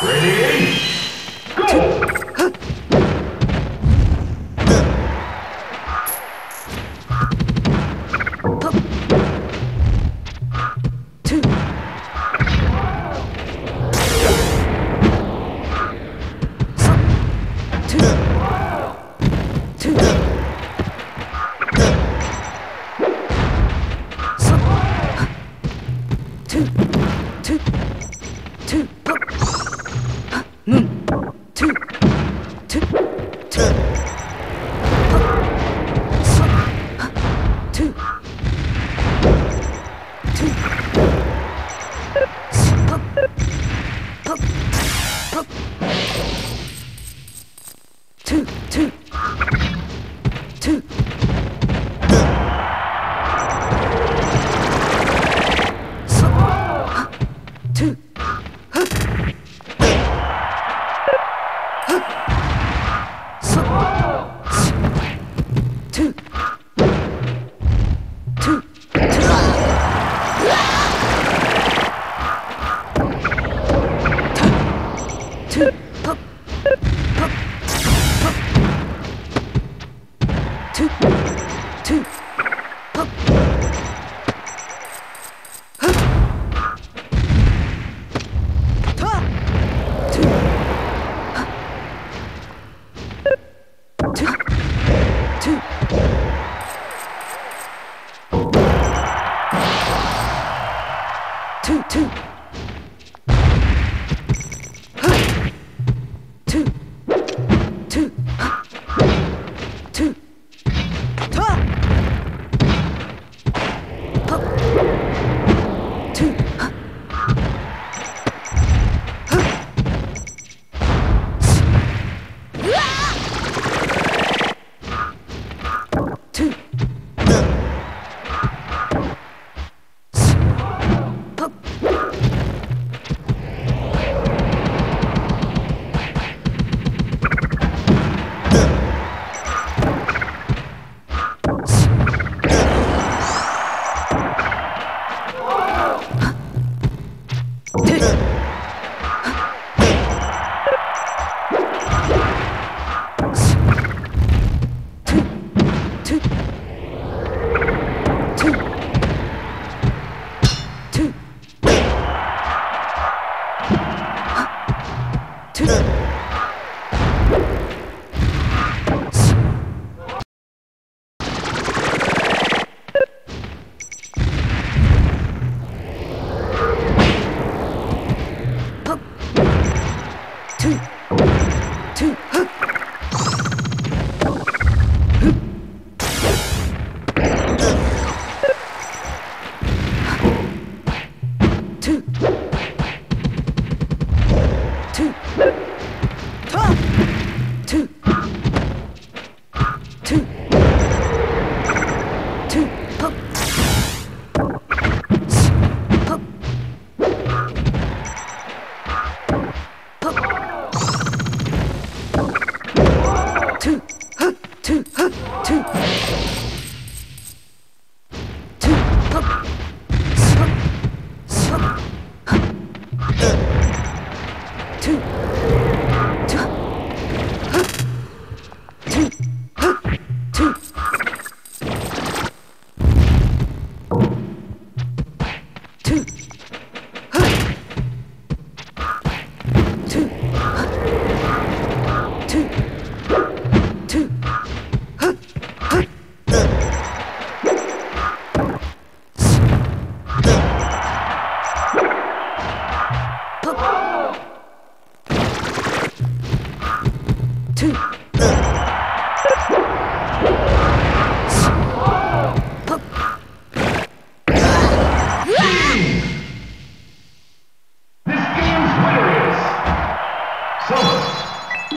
Ready? Go! Two, Two. Two. Woo! Two.